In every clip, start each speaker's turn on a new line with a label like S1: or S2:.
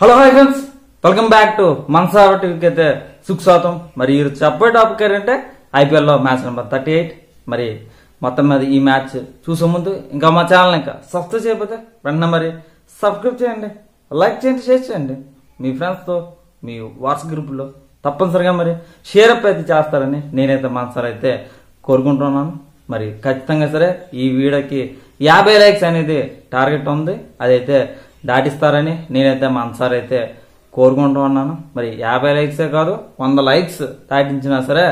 S1: Hello hi friends welcome back to మనసావ టీవీకి అయితే సుఖస్వాతం మరి ఈ చెప్పే టాపిక్ ఏంటంటే ఐపీఎల్లో మ్యాచ్ నెంబర్ థర్టీ ఎయిట్ మరి మొత్తం మీద ఈ మ్యాచ్ చూసే ముందు ఇంకా మా ఛానల్ ఇంకా సబ్స్క్రైబ్ చేయకపోతే వెంటనే మరి సబ్స్క్రైబ్ చేయండి. లైక్ చేయండి షేర్ చేయండి. మీ ఫ్రెండ్స్తో మీ వాట్సాప్ గ్రూప్లో తప్పనిసరిగా మరి షేర్ అప్ అయితే చేస్తారని నేనైతే మనసారి అయితే కోరుకుంటున్నాను. మరి ఖచ్చితంగా సరే ఈ వీడియోకి యాభై లైక్స్ అనేది టార్గెట్ ఉంది. అదైతే దాటిస్తారని నేనైతే మనసారి అయితే కోరుకుంటూ ఉన్నాను. మరి యాభై లైక్సే కాదు వంద లైక్స్ దాటించినా సరే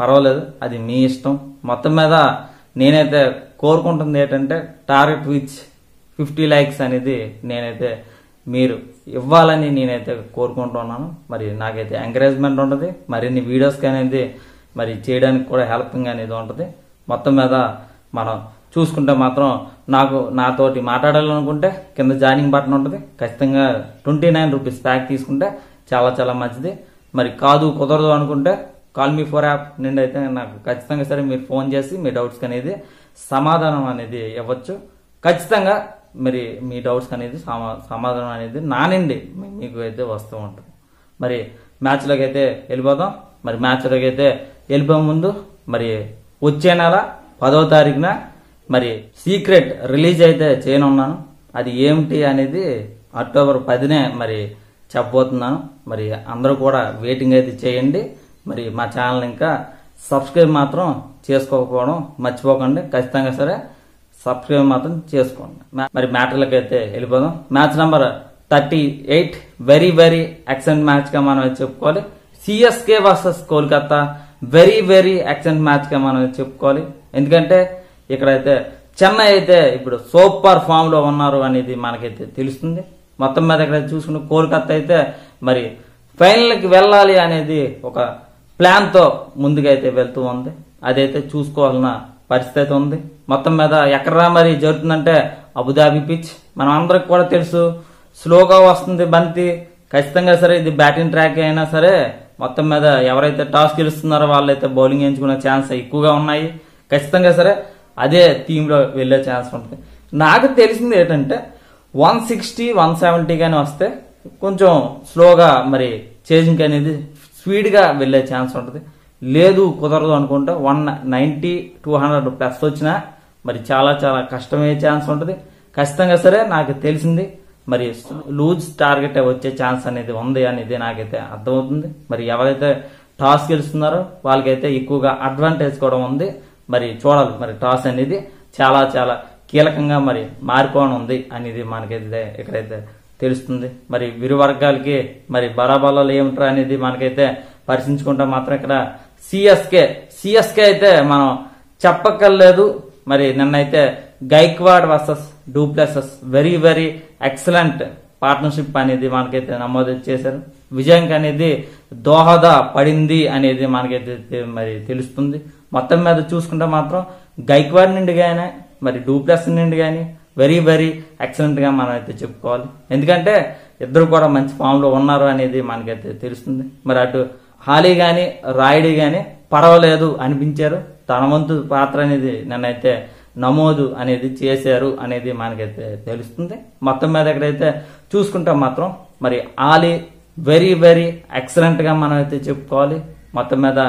S1: పర్వాలేదు అది మీ ఇష్టం. మొత్తం మీద నేనైతే కోరుకుంటుంది ఏంటంటే టార్గెట్ విచ్ ఫిఫ్టీ లైక్స్ అనేది నేనైతే మీరు ఇవ్వాలని నేనైతే కోరుకుంటున్నాను మరి నాకైతే ఎంకరేజ్మెంట్ ఉంటుంది. మరిన్ని వీడియోస్కి అనేది మరి చేయడానికి కూడా హెల్పింగ్ అనేది ఉంటుంది. మొత్తం మీద మనం చూసుకుంటే మాత్రం నాకు నాతోటి మాట్లాడాలనుకుంటే కింద జాయినింగ్ బటన్ ఉంటుంది. ఖచ్చితంగా ట్వంటీ నైన్ రూపీస్ ప్యాక్ తీసుకుంటే చాలా చాలా మంచిది. మరి కాదు కుదరదు అనుకుంటే కాల్ మీ ఫోర్ యాప్ నుండి అయితే నాకు ఖచ్చితంగా సరే మీరు ఫోన్ చేసి మీ డౌట్స్కి అనేది సమాధానం అనేది ఇవ్వచ్చు. ఖచ్చితంగా మరి మీ డౌట్స్కి అనేది సమా- సమాధానం అనేది నానండి మీకు అయితే వస్తూ ఉంటుంది. మరి మ్యాచ్లోకి అయితే వెళ్ళిపోదాం. మరి మ్యాచ్లోకి అయితే వెళ్ళిపోయే ముందు మరి వచ్చే నెల పదో తారీఖున మరి సీక్రెట్ రిలీజ్ అయితే చేయనున్నాను. అది ఏమిటి అనేది అక్టోబర్ పదినే మరి చెప్పబోతున్నాను. మరి అందరూ కూడా వెయిటింగ్ అయితే చేయండి. మరి మా ఛానల్ ఇంకా సబ్స్క్రైబ్ మాత్రం చేసుకోకపోవడం మర్చిపోకండి. ఖచ్చితంగా సరే సబ్స్క్రైబ్ మాత్రం చేసుకోండి. మరి మ్యాటర్లకు అయితే వెళ్ళిపోదాం. Match number thirty eight. Very very excellent మ్యాచ్గా మనం చెప్పుకోవాలి. CSK versus Kolkata. Very very excellent మ్యాచ్గా మనం చెప్పుకోవాలి. ఎందుకంటే ఇక్కడైతే చెన్నై అయితే ఇప్పుడు సూపర్ ఫామ్లో ఉన్నారు అనేది మనకైతే తెలుస్తుంది. మొత్తం మీద ఇక్కడ చూసుకున్న కోల్కత్తా అయితే మరి ఫైనల్కి వెళ్ళాలి అనేది ఒక ప్లాన్తో ముందుకైతే వెళ్తూ ఉంది. అదైతే చూసుకోవాలన్న పరిస్థితి ఉంది. మొత్తం మీద ఎక్కడా మరి జరుగుతుందంటే అబుదాబి పిచ్ మనం అందరికి కూడా తెలుసు స్లోగా వస్తుంది బంతి. ఖచ్చితంగా సరే ఇది బ్యాటింగ్ ట్రాక్ అయినా సరే మొత్తం మీద ఎవరైతే టాస్ గెలుస్తున్నారో వాళ్ళైతే బౌలింగ్ ఎంచుకునే ఛాన్స్ ఎక్కువగా ఉన్నాయి. ఖచ్చితంగా సరే అదే థీమ్లో వెళ్ళే ఛాన్స్ ఉంటుంది. నాకు తెలిసింది ఏంటంటే వన్ సిక్స్టీ వన్ సెవెంటీ కానీ వస్తే కొంచెం స్లోగా మరి చేజింగ్ అనేది స్పీడ్గా వెళ్ళే ఛాన్స్ ఉంటుంది. లేదు కుదరదు అనుకుంటే one ninety two hundred plus వచ్చినా మరి చాలా చాలా కష్టమయ్యే ఛాన్స్ ఉంటుంది. ఖచ్చితంగా సరే నాకు తెలిసింది. మరి లూజ్ టార్గెట్ వచ్చే ఛాన్స్ అనేది ఉంది అనేది నాకైతే అర్థమవుతుంది. మరి ఎవరైతే టాస్ గెలుస్తున్నారో వాళ్ళకైతే ఎక్కువగా అడ్వాంటేజ్ కూడా ఉంది. మరి చూడాలి మరి టాస్ అనేది చాలా చాలా కీలకంగా మరి మారిపోవడం ఉంది అనేది మనకైతే ఇక్కడైతే తెలుస్తుంది. మరి విరు వర్గాలకి మరి బరాబరాలు ఏమిట్రా అనేది మనకైతే పరిశీలించుకుంటే మాత్రం ఇక్కడ సిఎస్కే సిఎస్కే అయితే మనం చెప్పక్కర్లేదు. మరి నిన్నైతే Gaikwad versus du Plessis very very excellent partnership అనేది మనకైతే నమోదు చేశారు. విజయంకి అనేది దోహద పడింది అనేది మనకైతే మరి తెలుస్తుంది. మొత్తం మీద చూసుకుంటే మాత్రం గైక్వాడ్ నుండి కానీ మరి డూప్లెస్ నుండి కానీ వెరీ వెరీ ఎక్సలెంట్గా మనం అయితే చెప్పుకోవాలి. ఎందుకంటే ఇద్దరు కూడా మంచి ఫామ్లో ఉన్నారు అనేది మనకైతే తెలుస్తుంది. మరి అటు హాలీ గాని రాయుడి గాని పర్వాలేదు అనిపించారు. తన వంతు పాత్ర అనేది నన్నైతే నమోదు అనేది చేశారు అనేది మనకైతే తెలుస్తుంది. మొత్తం మీద ఎక్కడైతే చూసుకుంటే మాత్రం మరి ఆలీ వెరీ వెరీ ఎక్సలెంట్గా మనం అయితే చెప్పుకోవాలి. మొత్తం మీద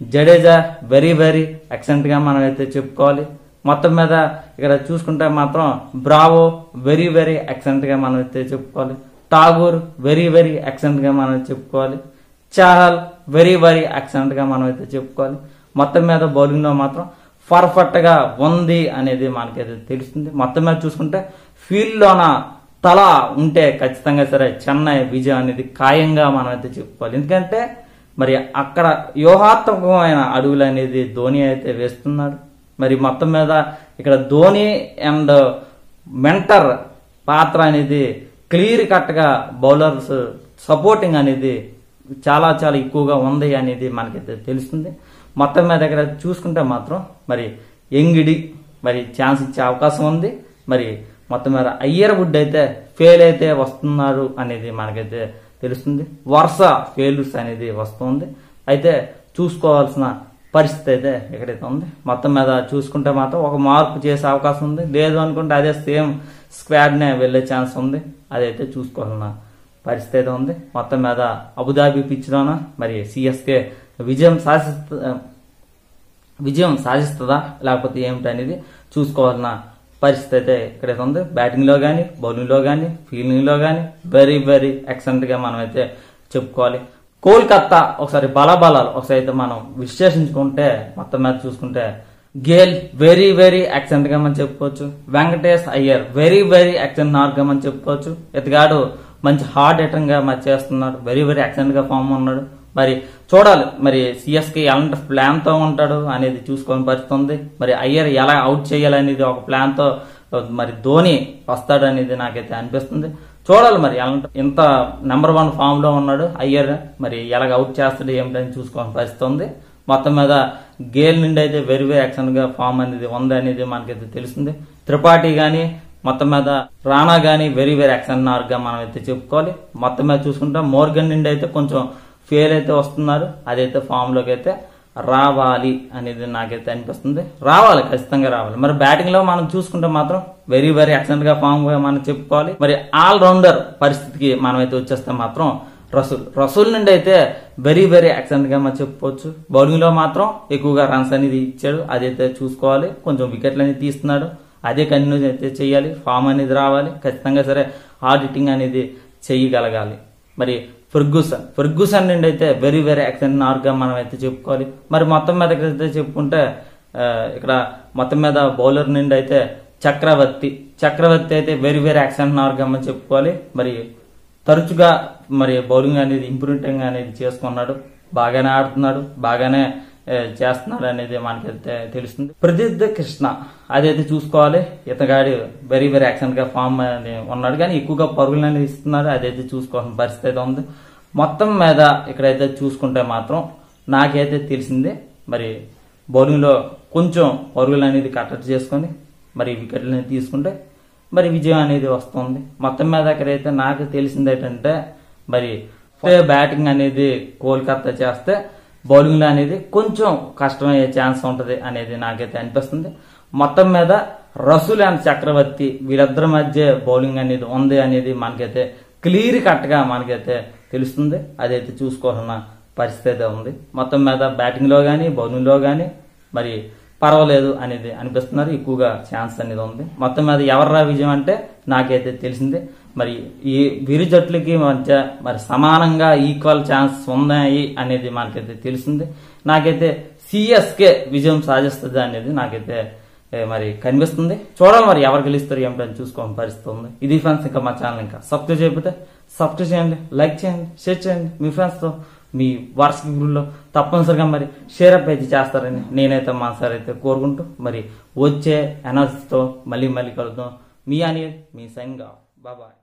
S1: జడేజా వెరీ వెరీ ఎక్సలెంట్గా మనం అయితే చెప్పుకోవాలి. మొత్తం మీద ఇక్కడ చూసుకుంటే మాత్రం బ్రావో వెరీ వెరీ ఎక్సలెంట్గా మనం అయితే చెప్పుకోవాలి. ఠాగూర్ వెరీ వెరీ ఎక్సలెంట్గా మనం చెప్పుకోవాలి. చాహల్ వెరీ వెరీ ఎక్సలెంట్గా మనం అయితే చెప్పుకోవాలి. మొత్తం మీద బౌలింగ్లో మాత్రం పర్ఫెక్ట్గా ఉంది అనేది మనకైతే తెలుస్తుంది. మొత్తం మీద చూసుకుంటే ఫీల్డ్ లోన తల ఉంటే ఖచ్చితంగా సరే చెన్నై విజయం అనేది ఖాయంగా మనం అయితే చెప్పుకోవాలి. ఎందుకంటే మరి అక్కడ వ్యూహాత్మకమైన అడుగులు అనేది ధోని అయితే వేస్తున్నాడు. మరి మొత్తం మీద ఇక్కడ ధోని అండ్ మెంటర్ పాత్ర అనేది క్లియర్ కట్గా బౌలర్స్ సపోర్టింగ్ అనేది చాలా చాలా ఎక్కువగా ఉంది అనేది మనకైతే తెలుస్తుంది. మొత్తం మీద దగ్గర చూసుకుంటే మాత్రం మరి ఎంగిడి మరి ఛాన్స్ ఇచ్చే అవకాశం ఉంది. మరి మొత్తం మీద అయ్యర్ వుడ్ అయితే ఫెయిల్ అయితే వస్తున్నారు అనేది మనకైతే తెలుస్తుంది. వరుస ఫెయిల్స్ అనేది వస్తుంది. అయితే చూసుకోవాల్సిన పరిస్థితి అయితే ఎక్కడైతే ఉంది? మొత్తం మీద చూసుకుంటే మాత్రం ఒక మార్పు చేసే అవకాశం ఉంది. లేదు అనుకుంటే అదే సేమ్ స్క్వాడ్నే వెళ్ళే వెళ్ళే ఛాన్స్ ఉంది. అదైతే చూసుకోవాలన్న పరిస్థితి అయితే ఉంది. మొత్తం మీద అబుదాబి పిచ్లోన? మరి సిఎస్కే విజయం సాధిస్తు విజయం సాధిస్తుందా? లేకపోతే ఏమిటి అనేది చూసుకోవాలన్న పరిస్థితి అయితే ఇక్కడైతే ఉంది బ్యాటింగ్లో కానీ బౌలింగ్లో కానీ ఫీల్డింగ్లో కానీ వెరీ వెరీ ఎక్సలెంట్గా మనం అయితే చెప్పుకోవాలి. కోల్కత్తా ఒకసారి బలాబలాలు ఒకసారి అయితే మనం విశ్లేషించుకుంటే మొత్తం మీద చూసుకుంటే గేల్ వెరీ వెరీ ఎక్సలెంట్గా మనం చెప్పుకోవచ్చు. Venkatesh Iyer very very excellent నార్క్గా మనం చెప్పుకోవచ్చు. ఇతగాడు మంచి హార్డ్ హిట్టింగ్గా మరి చేస్తున్నాడు. వెరీ వెరీ ఎక్సలెంట్గా ఫామ్ ఉన్నాడు. మరి చూడాలి. మరి సిఎస్కే ఎలాంటి ప్లాన్తో ఉంటాడు అనేది చూసుకొని పరిస్థితుంది. మరి అయ్యర్ ఎలా అవుట్ చేయాలనేది ఒక ప్లాన్తో మరి ధోని వస్తాడనేది నాకైతే అనిపిస్తుంది. చూడాలి మరి ఎలాంటి ఇంత నెంబర్ వన్ ఫామ్లో ఉన్నాడు అయ్యర్ మరి ఎలాగ అవుట్ చేస్తాడు ఏమిటని చూసుకోని పరిస్థితుంది. మొత్తం మీద గేల్ నుండి అయితే వెరీ వెరీ యాక్షన్గా ఫామ్ అనేది ఉంది అనేది మనకైతే తెలిసింది త్రిపాఠి కానీ మొత్తం మీద రాణా కానీ వెరీ వెరీ యాక్షన్గా మనం అయితే చెప్పుకోవాలి. మొత్తం మీద చూసుకుంటే మోర్గన్ నుండి అయితే కొంచెం ఫెయిల్ అయితే వస్తున్నారు అదైతే ఫామ్లోకి అయితే రావాలి అనేది నాకైతే అనిపిస్తుంది. రావాలి ఖచ్చితంగా రావాలి. మరి బ్యాటింగ్లో మనం చూసుకుంటే మాత్రం వెరీ వెరీ ఎక్సలెంట్గా ఫామ్ మనం చెప్పుకోవాలి. మరి ఆల్ రౌండర్ పరిస్థితికి మనం అయితే వచ్చేస్తే మాత్రం రసూల్. రసూల్ నుండి అయితే వెరీ వెరీ ఎక్సలెంట్గా మనం చెప్పుకోవచ్చు. బౌలింగ్లో మాత్రం ఎక్కువగా రన్స్ అనేది ఇచ్చాడు. అదైతే చూసుకోవాలి. కొంచెం వికెట్లు అనేది తీస్తున్నాడు. అదే కంటిన్యూ అయితే చేయాలి. ఫామ్ అనేది రావాలి. ఖచ్చితంగా సరే హార్డ్ హిట్టింగ్ అనేది చేయగలగాలి. మరి ఫెర్గూసన్. ఫెర్గూసన్ నుండి అయితే వెరీ వెరీ ఎక్సలెంట్ నార్గా మనం అయితే చెప్పుకోవాలి. మరి మొత్తం మీద అయితే చెప్పుకుంటే ఇక్కడ మొత్తం మీద బౌలర్ నుండి అయితే చక్రవర్తి. చక్రవర్తి అయితే వెరీ వెరీ ఎక్సలెంట్ ఆర్గా అని చెప్పుకోవాలి. మరి తరచుగా మరి బౌలింగ్ అనేది ఇంప్రూవింగ్ అనేది చేసుకున్నాడు. బాగానే ఆడుతున్నాడు. బాగానే చేస్తున్నాడు అనేది మనకైతే తెలుస్తుంది. ప్రసిద్ధ కృష్ణ. అదైతే చూసుకోవాలి. ఇతగాడి వెరీ వెరీ యాక్షన్గా ఫామ్ అని ఉన్నాడు. కానీ ఎక్కువగా పరుగులు అనేది ఇస్తున్నాడు అదైతే చూసుకోవాల్సిన పరిస్థితి అయితే ఉంది. మొత్తం మీద ఇక్కడైతే చూసుకుంటే మాత్రం నాకైతే తెలిసిందే. మరి బౌలింగ్లో కొంచెం పరుగులు అనేది కట్టడి చేసుకొని మరి వికెట్లని తీసుకుంటే మరి విజయం అనేది వస్తుంది. మొత్తం మీద ఇక్కడైతే నాకు తెలిసింది ఏంటంటే మరి బ్యాటింగ్ అనేది కోల్కతా చేస్తే బౌలింగ్లో అనేది కొంచెం కష్టమయ్యే ఛాన్స్ ఉంటది అనేది నాకైతే అనిపిస్తుంది. మొత్తం మీద రసూల్ అండ్ చక్రవర్తి వీళ్ళిద్దరి మధ్య బౌలింగ్ అనేది ఉంది అనేది మనకైతే క్లియర్ కట్గా మనకైతే తెలుస్తుంది. అదైతే చూసుకోవాలన్న పరిస్థితి అయితే ఉంది. మొత్తం మీద బ్యాటింగ్లో గానీ బౌలింగ్లో గానీ మరి పర్వాలేదు అనేది అనిపిస్తున్నారు. ఎక్కువగా ఛాన్స్ అనేది ఉంది. మొత్తం మీద ఎవర్రా విజయం అంటే నాకైతే తెలిసిందే. మరి ఈ వీరి జట్లకి మధ్య మరి సమానంగా ఈక్వల్ ఛాన్స్ ఉన్నాయి అనేది మనకైతే తెలిసింది. నాకైతే సిఎస్కే విజయం సాధిస్తుంది అనేది నాకైతే మరి కనిపిస్తుంది. చూడాలి మరి ఎవరు గెలుస్తారు ఏమిటని చూసుకోని పరిస్థితి ఉంది. ఇది ఫ్రెండ్స్ ఇంకా మా ఛానల్ ఇంకా సబ్స్క్రైబ్ చేయకపోతే సబ్స్క్రైబ్ చేయండి లైక్ చేయండి షేర్ చేయండి. మీ ఫ్రెండ్స్తో మీ వార్షిక గ్రూప్లో తప్పనిసరిగా మరి షేర్ అప్ అయితే చేస్తారని నేనైతే మా సార్ అయితే కోరుకుంటూ మరి వచ్చే ఎనర్జీతో మళ్ళీ మళ్ళీ కలుద్దాం. మీ అని మీ సైన్గా బాబాయ్